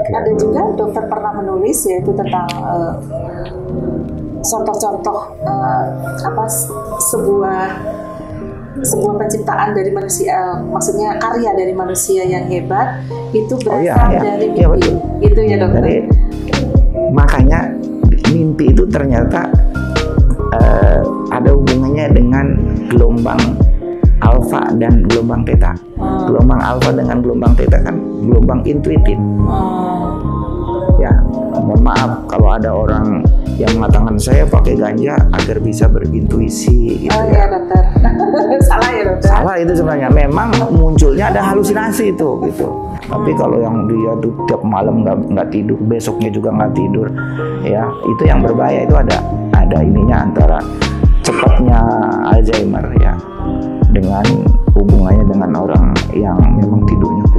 Ada juga dokter pernah menulis yaitu tentang eh, contoh-contoh eh, apa sebuah sebuah penciptaan dari manusia, maksudnya karya dari manusia yang hebat itu berasal iya, iya. dari Iya, mimpi. betul. Gitu ya dokter. Jadi makanya mimpi itu ternyata eh, ada hubungannya dengan gelombang alfa dan gelombang theta. Hmm. Gelombang alfa dengan gelombang theta kan gelombang intuitif. Hmm. Ya, mohon maaf kalau ada orang yang mengatakan saya pakai ganja agar bisa berintuisi gitu Oh ya. iya dokter. Salah ya dokter. Salah itu sebenarnya. Memang munculnya ada halusinasi itu gitu. Tapi kalau yang dia tuh tiap malam nggak nggak tidur, besoknya juga nggak tidur, ya itu yang berbahaya itu ada ada ininya antara cepatnya Alzheimer ya dengan hubungannya dengan orang yang memang tidurnya.